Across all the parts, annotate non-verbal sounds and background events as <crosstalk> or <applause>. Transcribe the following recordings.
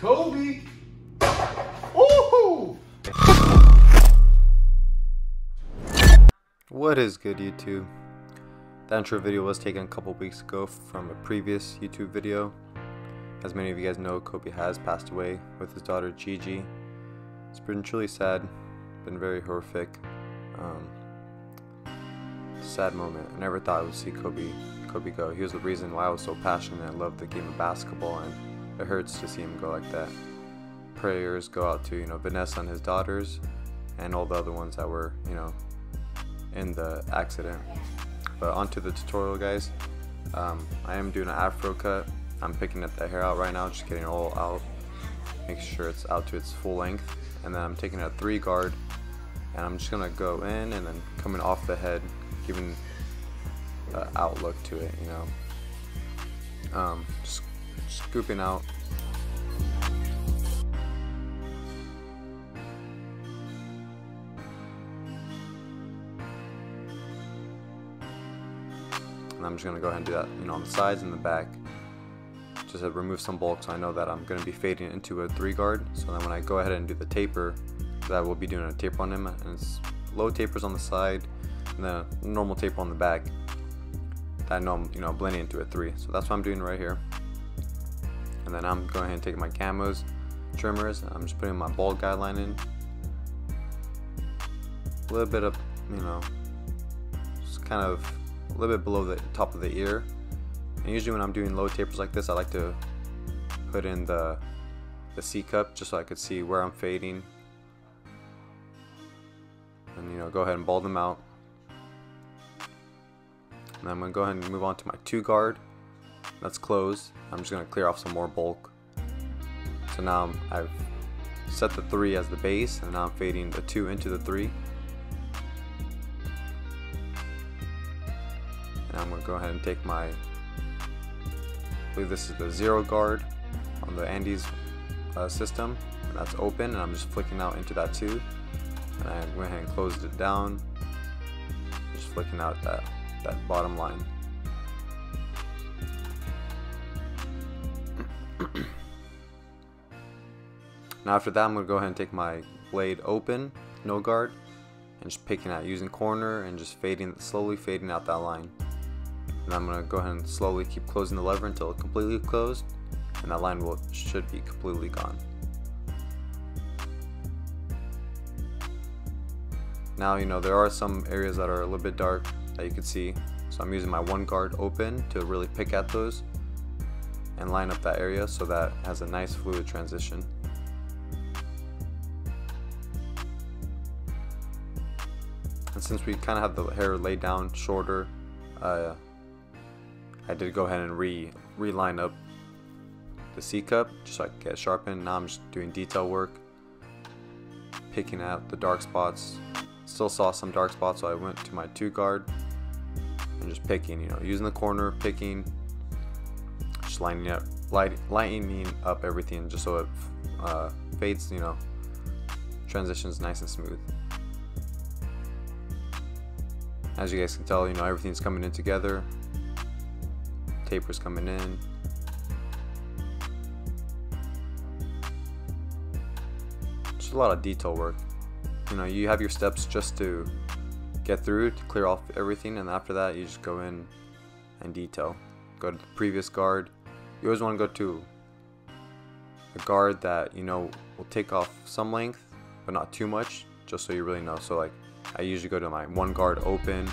Kobe. Woohoo! What is good YouTube? The intro video was taken a couple weeks ago from a previous YouTube video. As many of you guys know, Kobe has passed away with his daughter Gigi. It's been truly sad, been very horrific. Um, sad moment. I never thought I would see Kobe Kobe go. He was the reason why I was so passionate and loved the game of basketball and it hurts to see him go like that. Prayers go out to, you know, Vanessa and his daughters and all the other ones that were, you know, in the accident. But onto the tutorial guys. Um, I am doing an afro cut. I'm picking up the hair out right now, just getting it all out. Make sure it's out to its full length. And then I'm taking a three guard and I'm just gonna go in and then coming off the head, giving uh, outlook to it, you know. Um, just scooping out. And I'm just gonna go ahead and do that, you know, on the sides and the back. Just to remove some bulk so I know that I'm gonna be fading into a three guard. So then when I go ahead and do the taper, that we'll be doing a taper on him and it's low tapers on the side and then a normal taper on the back that I know I'm you know blending into a three. So that's what I'm doing right here. And then I'm going ahead and taking my gammas trimmers. I'm just putting my bald guideline in. A little bit of you know, just kind of a little bit below the top of the ear. And usually when I'm doing low tapers like this, I like to put in the the C cup just so I could see where I'm fading. And you know, go ahead and bald them out. And I'm going to go ahead and move on to my 2 guard. That's closed. I'm just going to clear off some more bulk. So now i have set the 3 as the base and now I'm fading the 2 into the 3. And I'm going to go ahead and take my, I believe this is the 0 guard on the Andis uh, system. And that's open and I'm just flicking out into that 2. And I went ahead and closed it down. Just flicking out that that bottom line. Now after that I'm going to go ahead and take my blade open, no guard, and just picking out using corner and just fading, slowly fading out that line. And I'm going to go ahead and slowly keep closing the lever until it's completely closed and that line will should be completely gone. Now you know there are some areas that are a little bit dark that you can see. So I'm using my one guard open to really pick at those and line up that area so that has a nice fluid transition. Since we kind of have the hair laid down shorter, uh, I did go ahead and re reline up the C cup just so I get sharpened. Now I'm just doing detail work, picking out the dark spots. Still saw some dark spots, so I went to my two guard and just picking, you know, using the corner, picking, just lining up, light, lightening up everything just so it uh, fades, you know, transitions nice and smooth. As you guys can tell, you know, everything's coming in together. Taper's coming in. Just a lot of detail work. You know, you have your steps just to get through to clear off everything and after that you just go in and detail go to the previous guard you always want to go to a guard that you know will take off some length but not too much just so you really know so like I usually go to my one guard open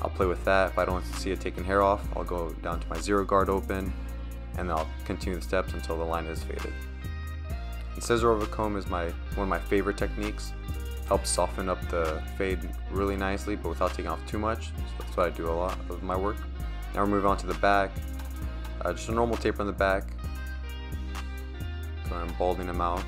I'll play with that if I don't see it taking hair off I'll go down to my zero guard open and then I'll continue the steps until the line is faded and scissor over comb is my one of my favorite techniques helps soften up the fade really nicely but without taking off too much. So that's what I do a lot of my work. Now we're moving on to the back. Uh, just a normal taper on the back. So I'm balding them out.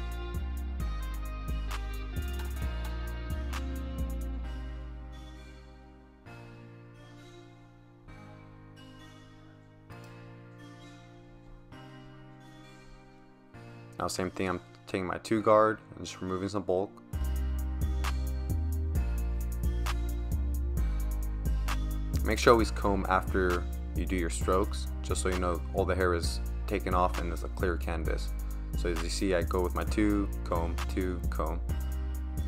Now same thing, I'm taking my two guard and just removing some bulk. Make sure always comb after you do your strokes, just so you know all the hair is taken off and there's a clear canvas. So as you see, I go with my two comb, two comb.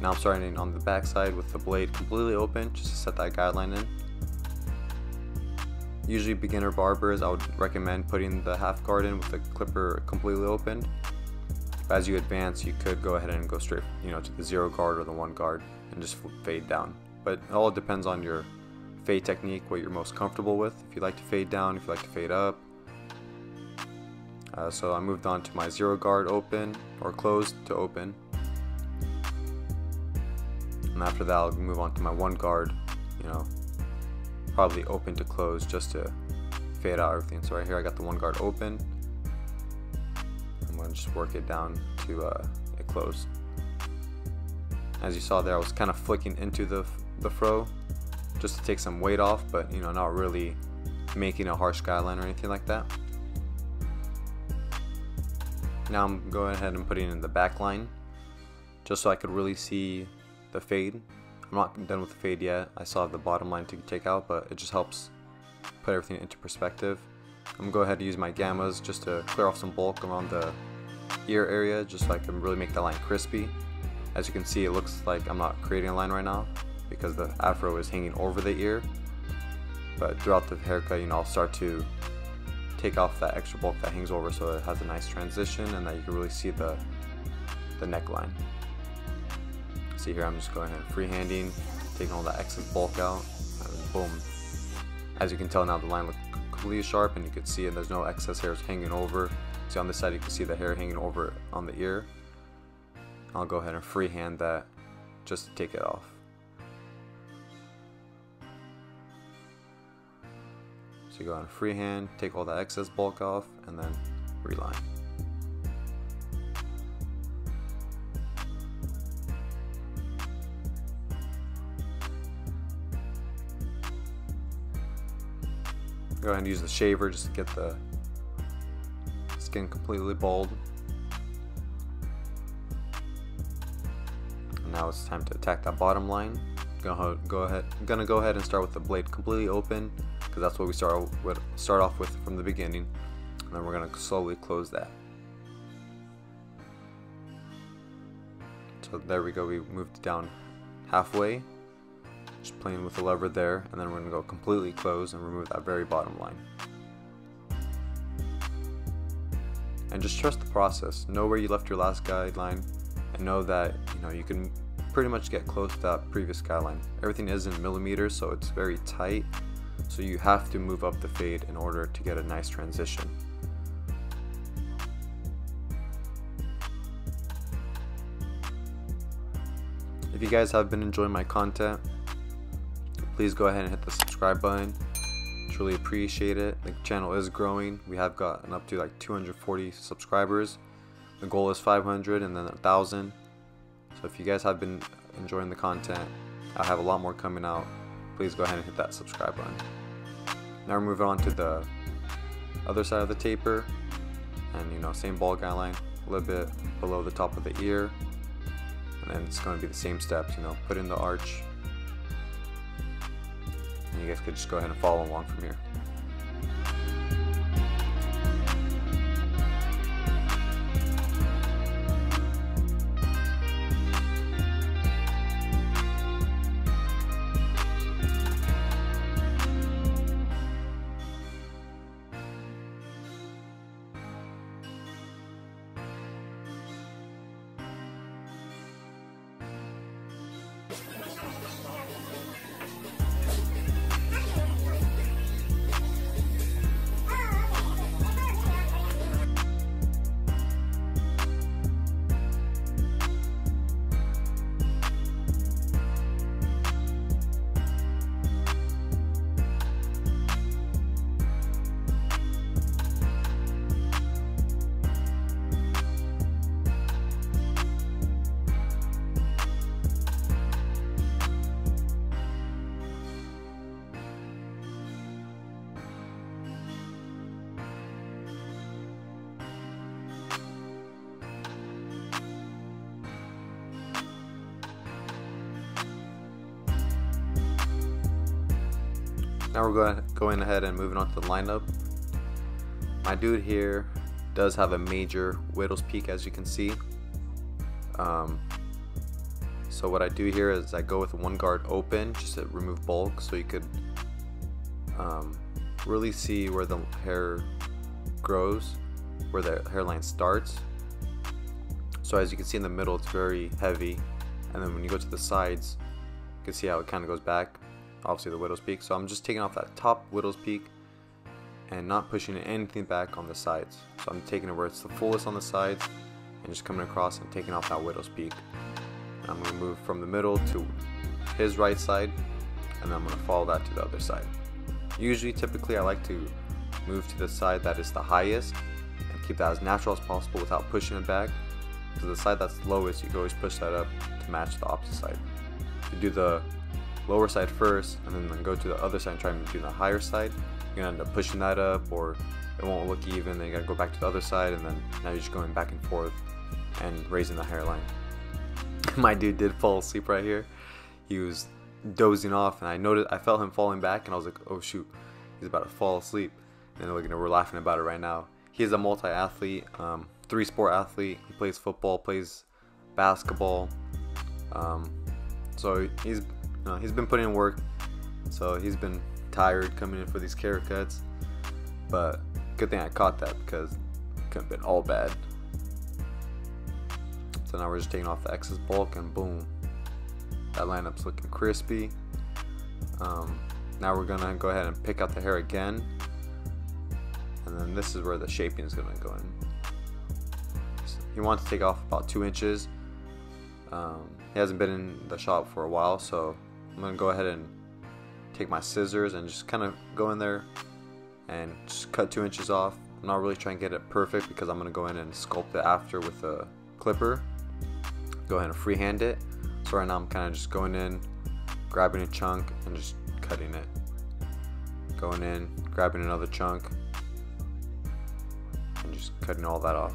Now I'm starting on the back side with the blade completely open just to set that guideline in. Usually beginner barbers, I would recommend putting the half guard in with the clipper completely open. But as you advance, you could go ahead and go straight, you know, to the zero guard or the one guard and just fade down. But it all depends on your fade technique, what you're most comfortable with. If you like to fade down, if you like to fade up. Uh, so I moved on to my zero guard open or closed to open. And after that, I'll move on to my one guard, you know, probably open to close just to fade out everything. So right here, I got the one guard open. I'm gonna just work it down to uh, it closed. As you saw there, I was kind of flicking into the, the fro just to take some weight off, but you know, not really making a harsh skyline or anything like that. Now I'm going ahead and putting in the back line just so I could really see the fade. I'm not done with the fade yet. I still have the bottom line to take out, but it just helps put everything into perspective. I'm gonna go ahead and use my gammas just to clear off some bulk around the ear area just so I can really make that line crispy. As you can see, it looks like I'm not creating a line right now because the afro is hanging over the ear. But throughout the haircut, you know, I'll start to take off that extra bulk that hangs over so it has a nice transition and that you can really see the, the neckline. See here, I'm just going ahead and freehanding, taking all that excess bulk out, and boom. As you can tell now, the line looks sharp and you can see it, there's no excess hairs hanging over. See on this side, you can see the hair hanging over on the ear. I'll go ahead and freehand that just to take it off. So you go on freehand, take all that excess bulk off, and then reline. Go ahead and use the shaver just to get the skin completely bald. And now it's time to attack that bottom line. Go, ahead. I'm gonna go ahead and start with the blade completely open because that's what we start with, start off with from the beginning. And then we're gonna slowly close that. So there we go. We moved down halfway. Just playing with the lever there, and then we're gonna go completely close and remove that very bottom line. And just trust the process. Know where you left your last guideline, and know that you know you can pretty much get close to that previous skyline. Everything is in millimeters, so it's very tight. So you have to move up the fade in order to get a nice transition. If you guys have been enjoying my content, please go ahead and hit the subscribe button. Truly appreciate it. The channel is growing. We have gotten up to like 240 subscribers. The goal is 500 and then a 1,000. So if you guys have been enjoying the content, I have a lot more coming out. Please go ahead and hit that subscribe button. Now we're moving on to the other side of the taper. And you know, same ball guideline, a little bit below the top of the ear. And then it's going to be the same steps, you know, put in the arch. And you guys could just go ahead and follow along from here. Now we're going, going ahead and moving on to the lineup. My dude here does have a major widow's peak as you can see. Um, so what I do here is I go with one guard open just to remove bulk so you could um, really see where the hair grows, where the hairline starts. So as you can see in the middle it's very heavy and then when you go to the sides you can see how it kind of goes back obviously the widow's peak. So I'm just taking off that top widow's peak and not pushing anything back on the sides. So I'm taking it where it's the fullest on the sides and just coming across and taking off that widow's peak. And I'm going to move from the middle to his right side and then I'm going to follow that to the other side. Usually typically I like to move to the side that is the highest and keep that as natural as possible without pushing it back. To the side that's lowest you can always push that up to match the opposite side. You do the lower side first and then go to the other side and try and do the higher side. You're gonna end up pushing that up or it won't look even then you gotta go back to the other side and then now you're just going back and forth and raising the higher hairline <laughs> my dude did fall asleep right here. He was dozing off and I noticed I felt him falling back and I was like oh shoot he's about to fall asleep. And we're, we're laughing about it right now. He is a multi-athlete um, three sport athlete. He plays football plays basketball um, so he's know, he's been putting in work, so he's been tired coming in for these carrot cuts. But good thing I caught that because it could have been all bad. So now we're just taking off the excess bulk and boom, that lineup's looking crispy. Um, now we're gonna go ahead and pick out the hair again. And then this is where the shaping is gonna go in. So he wants to take off about two inches. Um, he hasn't been in the shop for a while, so I'm gonna go ahead and take my scissors and just kind of go in there and just cut two inches off. I'm not really trying to get it perfect because I'm gonna go in and sculpt it after with a clipper. Go ahead and freehand it. So right now I'm kind of just going in, grabbing a chunk and just cutting it. Going in, grabbing another chunk, and just cutting all that off.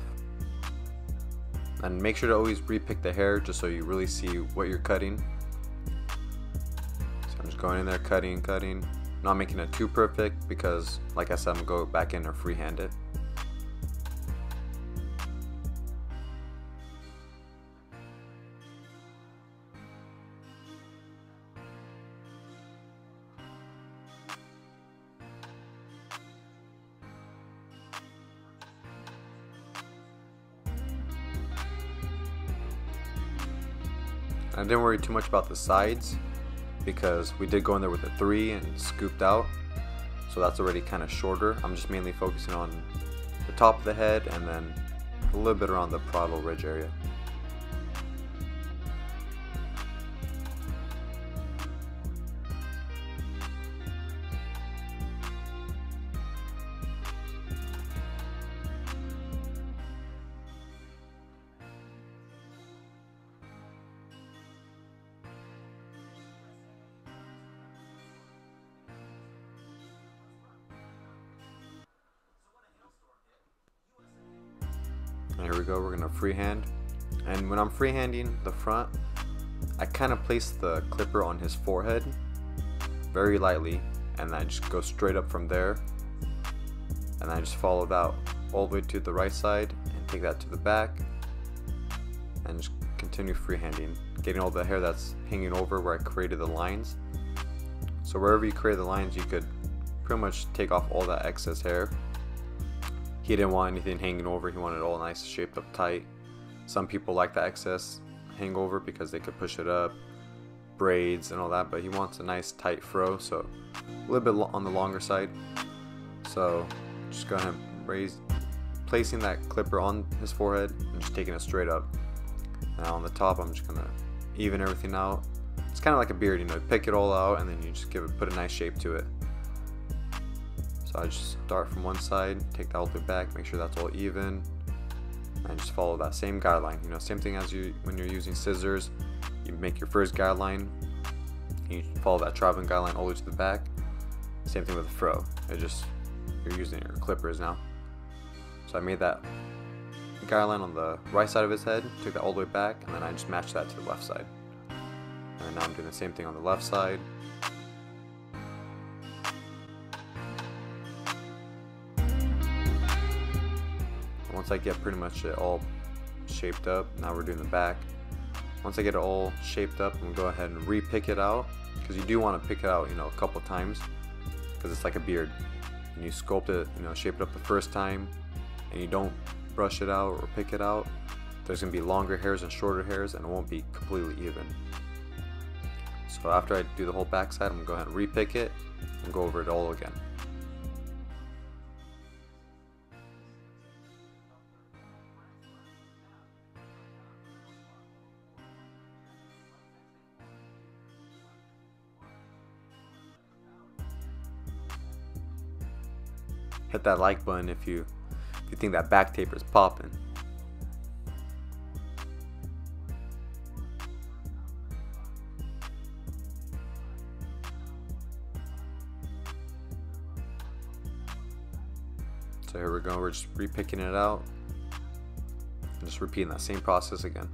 And make sure to always repick the hair just so you really see what you're cutting going in there cutting cutting not making it too perfect because like I said I'm gonna go back in and freehand it. I didn't worry too much about the sides because we did go in there with a 3 and scooped out. So that's already kind of shorter. I'm just mainly focusing on the top of the head and then a little bit around the parietal ridge area And here we go, we're gonna freehand. And when I'm freehanding the front, I kind of place the clipper on his forehead very lightly and I just go straight up from there. And I just follow that all the way to the right side and take that to the back. And just continue freehanding getting all the hair that's hanging over where I created the lines. So wherever you create the lines you could pretty much take off all that excess hair he didn't want anything hanging over, he wanted it all nice, shaped up tight. Some people like the excess hangover because they could push it up, braids and all that, but he wants a nice tight fro, so a little bit on the longer side. So just go ahead and raise, placing that clipper on his forehead and just taking it straight up. Now on the top, I'm just gonna even everything out. It's kind of like a beard, you know, pick it all out and then you just give it, put a nice shape to it. So I just start from one side, take that all the outlet back, make sure that's all even, and just follow that same guideline. You know, same thing as you when you're using scissors, you make your first guideline, you follow that traveling guideline all the way to the back. Same thing with the fro. It just you're using your clippers now. So I made that guideline on the right side of his head, took that all the way back, and then I just matched that to the left side. And now I'm doing the same thing on the left side. Once I get pretty much it all shaped up, now we're doing the back. Once I get it all shaped up, I'm gonna go ahead and re-pick it out because you do want to pick it out, you know, a couple times because it's like a beard. And you sculpt it, you know, shape it up the first time, and you don't brush it out or pick it out, there's gonna be longer hairs and shorter hairs, and it won't be completely even. So after I do the whole backside, I'm gonna go ahead and re-pick it and go over it all again. Hit that like button if you if you think that back taper is popping. So here we go, we're just repicking it out and just repeating that same process again.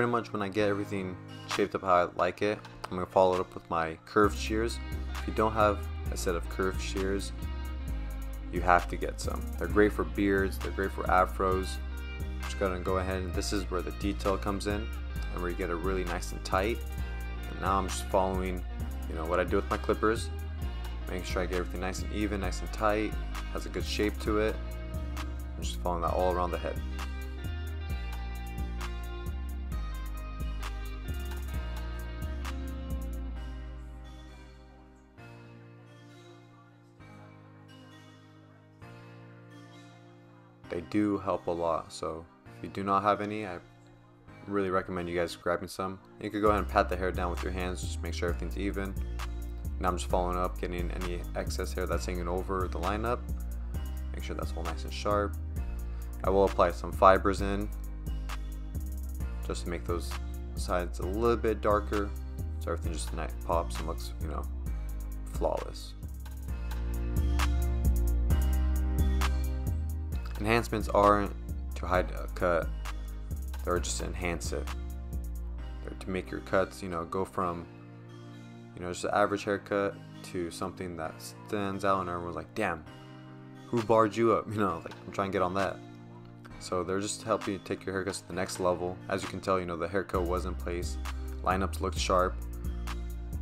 Pretty much when I get everything shaped up how I like it, I'm going to follow it up with my curved shears. If you don't have a set of curved shears, you have to get some. They're great for beards, they're great for afros. Just gonna go ahead and this is where the detail comes in and where you get it really nice and tight. And now I'm just following, you know, what I do with my clippers. Making sure I get everything nice and even, nice and tight, has a good shape to it. I'm just following that all around the head. Do help a lot, so if you do not have any, I really recommend you guys grabbing some. You could go ahead and pat the hair down with your hands, just make sure everything's even. Now I'm just following up, getting any excess hair that's hanging over the lineup. Make sure that's all nice and sharp. I will apply some fibers in, just to make those sides a little bit darker, so everything just pops and looks, you know, flawless. Enhancements aren't to hide a cut, they're just to enhance it. They're to make your cuts, you know, go from, you know, just an average haircut to something that stands out and everyone's like, damn, who barred you up? <laughs> You know, like, I'm trying to get on that. So they're just to help you take your haircuts to the next level. As you can tell, you know, the haircut was in place, lineups looked sharp.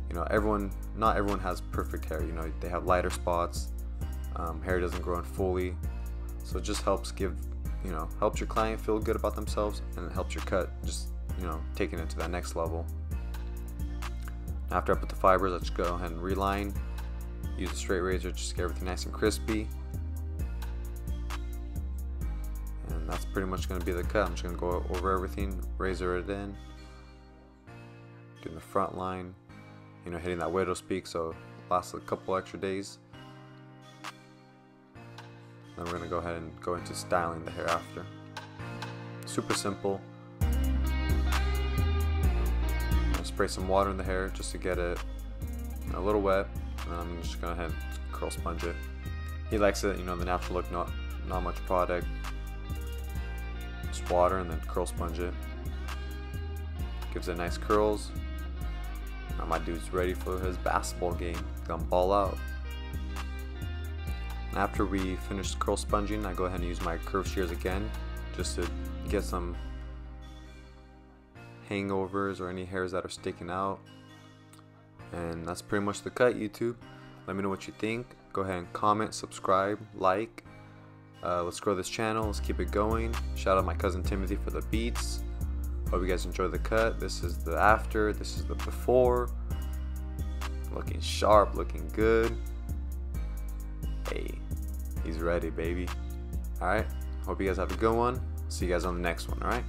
You know, everyone, not everyone has perfect hair. You know, they have lighter spots, um, hair doesn't grow in fully. So it just helps give, you know, helps your client feel good about themselves and it helps your cut just, you know, taking it to that next level. After I put the fibers, let's go ahead and reline. Use a straight razor just to get everything nice and crispy. And that's pretty much going to be the cut. I'm just going to go over everything, razor it in, doing the front line, you know, hitting that widow's peak so it lasts a couple extra days. Then we're going to go ahead and go into styling the hair after. Super simple. spray some water in the hair just to get it a little wet. And I'm just going to ahead and curl sponge it. He likes it, you know, the natural look, not, not much product. Just water and then curl sponge it. Gives it nice curls. Now my dude's ready for his basketball game. Gonna ball out. After we finish curl sponging, I go ahead and use my curve shears again, just to get some hangovers or any hairs that are sticking out. And that's pretty much the cut, YouTube. Let me know what you think. Go ahead and comment, subscribe, like, Uh, let's grow this channel. Let's keep it going. Shout out my cousin Timothy for the beats. Hope you guys enjoy the cut. This is the after. This is the before. Looking sharp, looking good. Hey, he's ready, baby. Alright, hope you guys have a good one. See you guys on the next one, alright?